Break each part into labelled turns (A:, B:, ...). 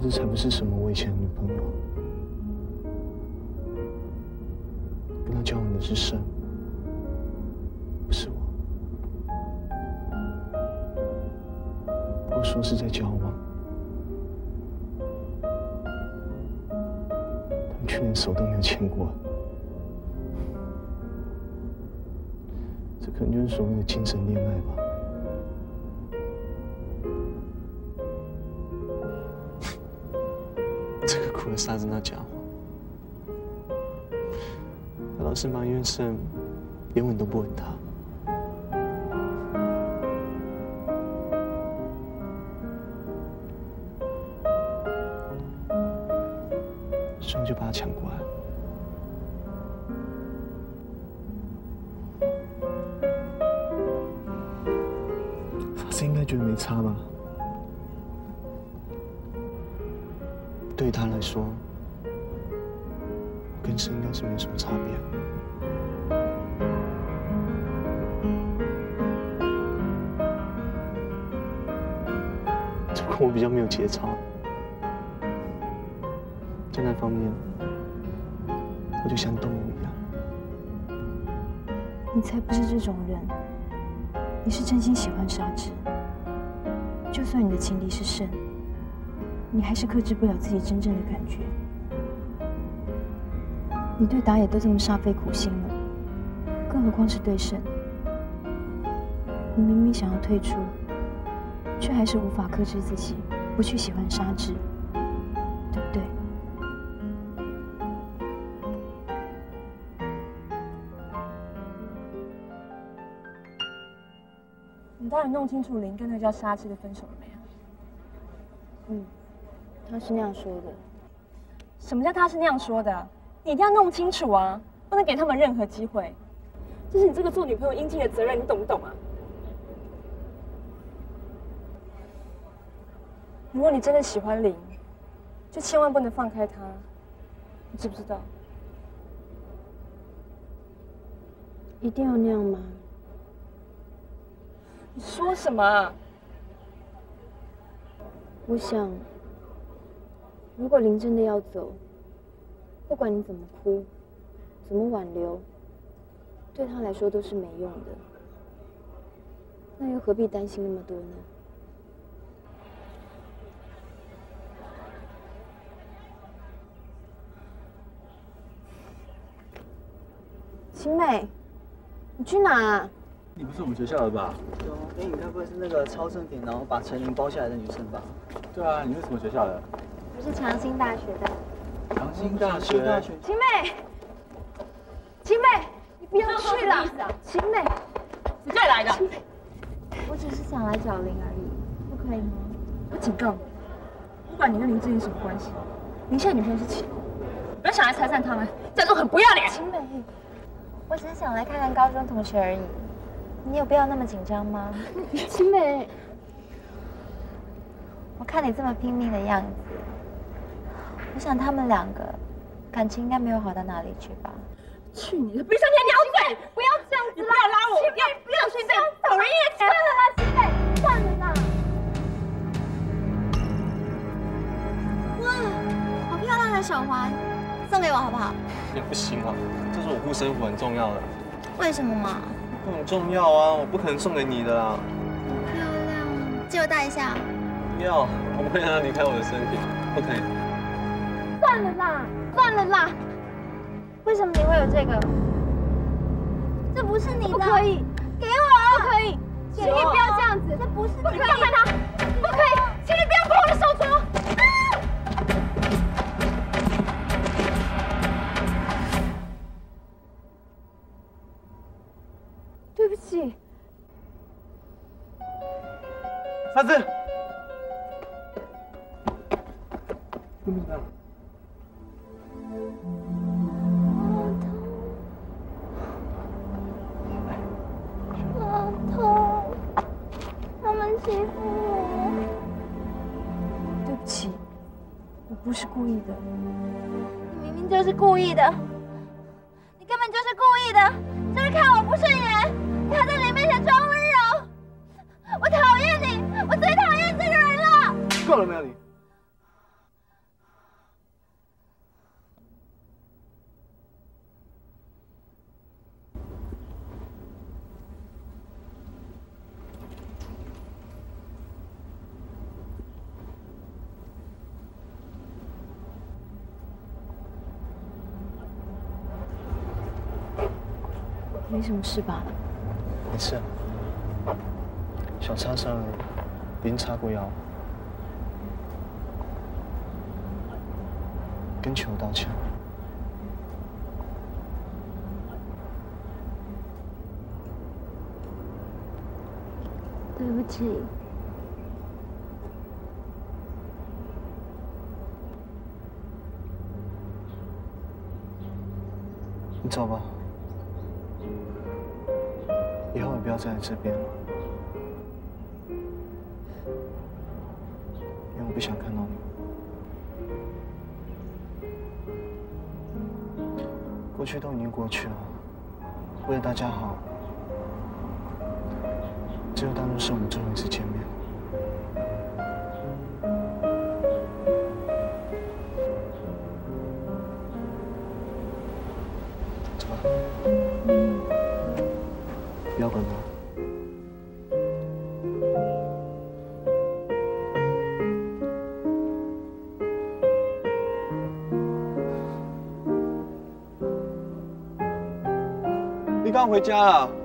A: 这才不是什么我以前的女朋友，跟她交往的是盛，不是我。不过说是在交往，他们却连手都没有牵过。这可能就是所谓的精神恋爱吧。杀死那家伙，他老是埋怨胜，连吻都不吻他。胜就把他抢过来。法师应该觉得没差吧？对他来说，跟生应该是没什么差别。只不过我比较没有节操，在那方面，我就像动物一样。
B: 你才不是这种人，你是真心喜欢沙之。就算你的情敌是圣，你还是克制不了自己真正的感觉。你对打野都这么煞费苦心了，更何况是对胜？你明明想要退出，却还是无法克制自己，不去喜欢沙之，对不对？
C: 你到底弄清楚林跟那个叫沙之的分手了没有？
B: 嗯，他是那样说的。
C: 什么叫他是那样说的？你一定要弄清楚啊，不能给他们任何机会。这是你这个做女朋友应尽的责任，你懂不懂啊？如果你真的喜欢林，就千万不能放开他，你知不知道？
B: 一定要那样吗？
C: 你说什么啊？
B: 我想，如果林真的要走，不管你怎么哭，怎么挽留，对他来说都是没用的。那又何必担心那么多呢？晴美，你去哪啊？
D: 你不是我们学校的吧？
E: 有，哎，你该不会是那个超正点，然后把陈琳包下来的女生吧？
D: 对啊，你是什么学校的？
B: 我是长兴大学的。
D: 长兴大学。
B: 晴美，晴美，你不要去了。晴美，
C: 你这里来的？
B: 我只是想来找林而已，不可以吗？
C: 我警告你，不管你跟林志颖什么关系，林现在女朋友是启萌，不要想来拆散他们，这样做很不要脸。
B: 晴美，我只是想来看看高中同学而已，你有必要那么紧张吗？晴美，我看你这么拼命的样子，我想他们两个感情应该没有好到哪里去吧。
C: 去你的！闭上你的鸟嘴！不要这样子啦！不要拉我！不要不要现在讨人厌！
B: 算了啦，晴美，算了啦。哇，好漂亮的手环，送给我好不好？
D: 也不行啊，这是我护身符，很重要的。
B: 为什么嘛？
D: 很重要啊，我不可能送给你的啦。
B: 漂亮，借我戴一下。
D: 不要，我不会让它离开我的身体，不可以。
B: 算了啦，算了啦。为什么你会有这个？这不是你的，不可以，给我，不可以，请你不要这样子，这不是，不可以。放开他，我不
C: 是故意的。
B: 你明明就是故意的，你根本就是故意的，就是看我不顺眼，你还在你面前装温柔。我讨厌你，我最讨厌这个人了。
D: 够了没有你？
C: 没什么事吧？
A: 没事，小擦伤而已，已经擦过药。跟球道歉。
F: 对不起。
A: 你走吧，不要再来这边了，因为我不想看到你。过去都已经过去了，为了大家好，只有当做是我们最后一次见面。
D: 回家了。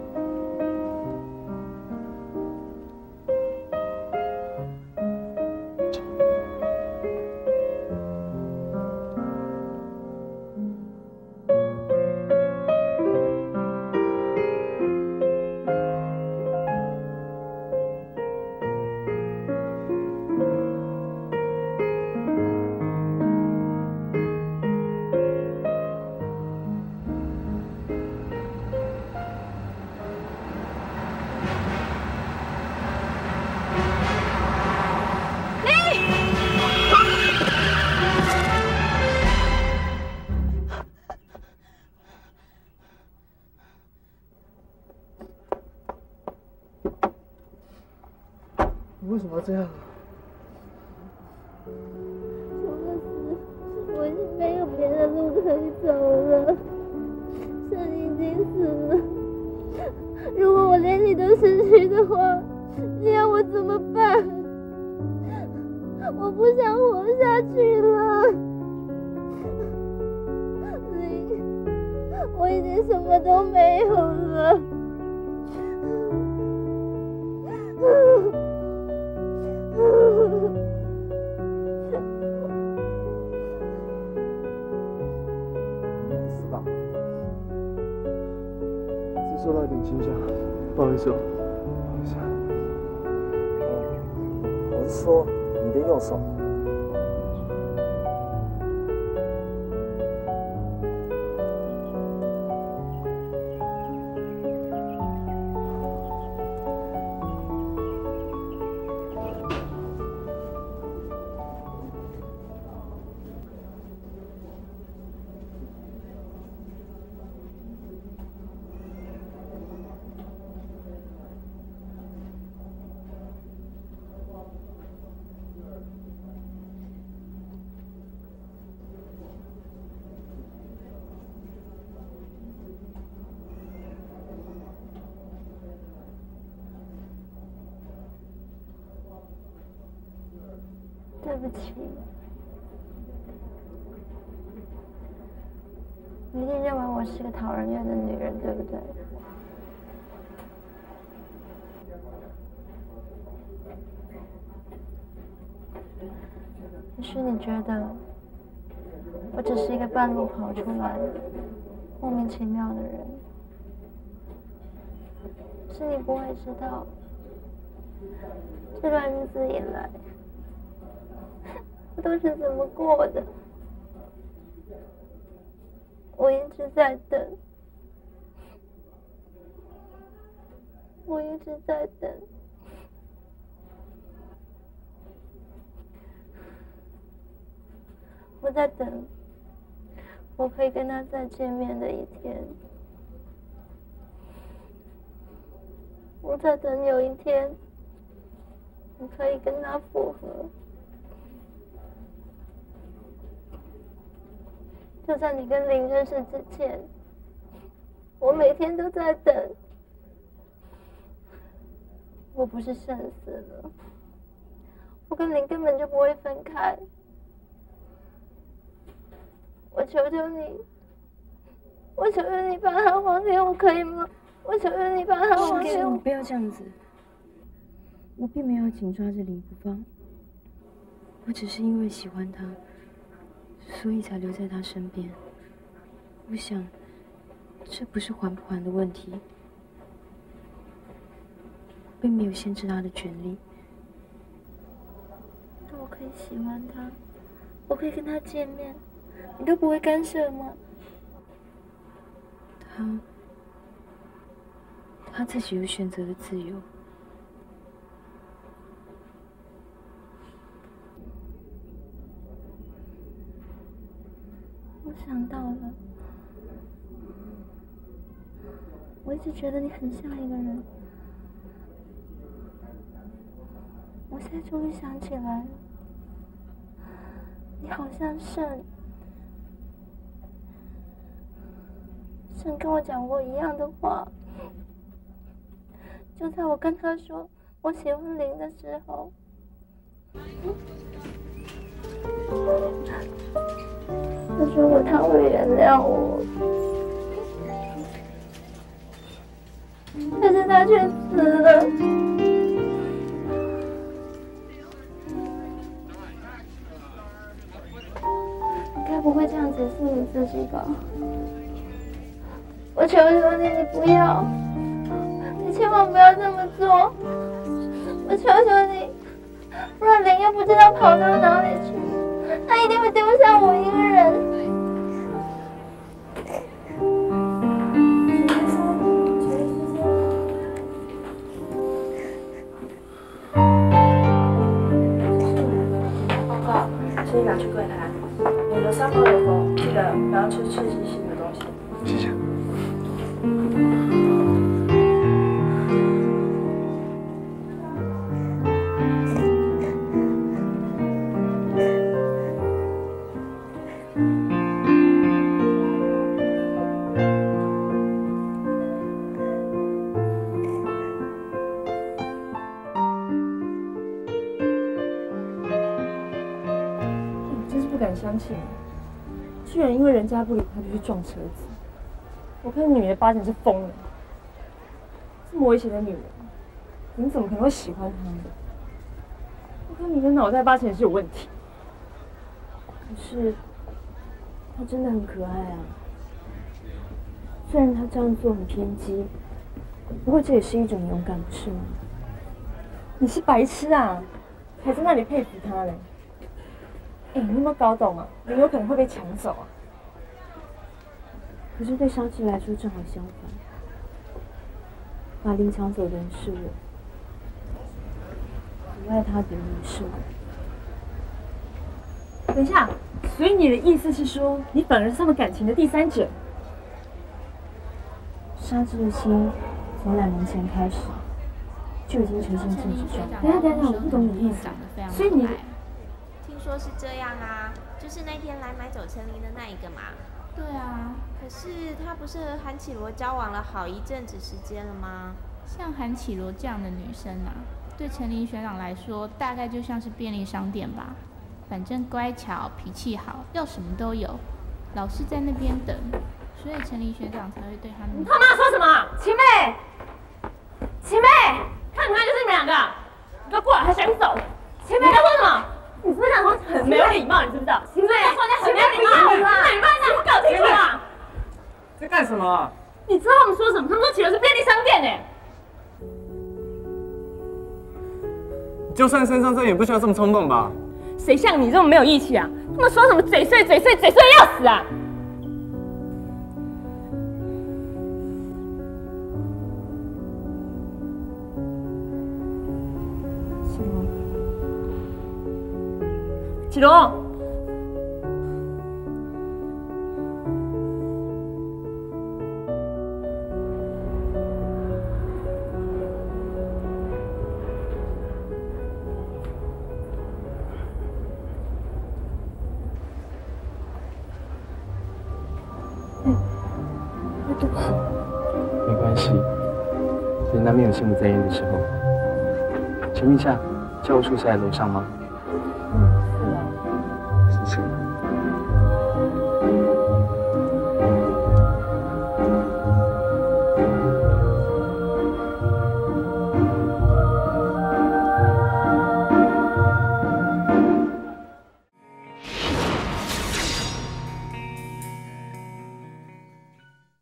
A: 为什么要这样？
F: 除了死，我已经没有别的路可以走了。圣已经死了，如果我连你都失去的话，你要我怎么办？我不想活下去了，你，我已经什么都没有了。
A: 等一下，不好意思，不好意思。
E: 我是说你的右手。
F: 对不起，你一定认为我是个讨人厌的女人，对不对？也许你觉得我只是一个半路跑出来、莫名其妙的人，是你不会知道，这段日子以来。都是怎么过的？我一直在等，我一直在等，我在等，我可以跟他再见面的一天。我在等有一天，我可以跟他复合。就在你跟林认识之前，我每天都在等。我不是生死了，我跟林根本就不会分开。我求求你，我求求你把他还给我，可以吗？我求求你把他还给我。
C: 不要这样子，我并没有紧抓着林不放，我只是因为喜欢他，所以才留在他身边。我想，这不是还不还的问题，并没有限制他的权利。
F: 但我可以喜欢他，我可以跟他见面，你都不会干涉吗？
C: 他，他自己有选择的自由。
F: 我想到了，我一直觉得你很像一个人，我现在终于想起来了，你好像圣。曾跟我讲过一样的话，就在我跟他说我喜欢林的时候，说过他会原谅我，但是他却死了。该不会这样子是你自己吧？我求求你，你不要，你千万不要这么做！我求求你，不然林又不知道跑到哪里去，他一定会丢下我一个人。
C: 不要吃刺激性的东西。
A: 谢谢。
C: 真是不敢相信，居然因为人家不理他就去撞车子。我看女的八成是疯了，这么危险的女人，你怎么可能会喜欢她呢？我看你的脑袋八成也是有问题。可是，她真的很可爱啊。虽然她这样做很偏激，不过这也是一种勇敢，不是吗？你是白痴啊，还在那里佩服她嘞？哎、你有没有搞懂啊？你有可能会被抢走啊！可是对沙琪来说正好相反，把林抢走的人是我，不爱他的人是我。等一下，所以你的意思是说，你反而是他们感情的第三者？沙之的心从两年前开始就已经呈现政治状态。等一下，等一下，我不懂你意思。所以你
G: 听说是这样啊，就是那天来买走陈琳的那一个嘛。
H: 对啊，
G: 可是他不是和韩绮罗交往了好一阵子时间了吗？
H: 像韩绮罗这样的女生啊，对陈琳学长来说，大概就像是便利商店吧。反正乖巧、脾气好，要什么都有，老是在那边等，所以陈琳学长才会对他那么。
C: 他妈说什么？
A: 就算身上这也不需要这么冲动吧？
C: 谁像你这么没有义气啊？他们说什么嘴碎嘴碎嘴碎要死啊！启龙，启龙，
A: 没关系，人难免有心不在焉的时候。请问一下，教务处是在楼上吗？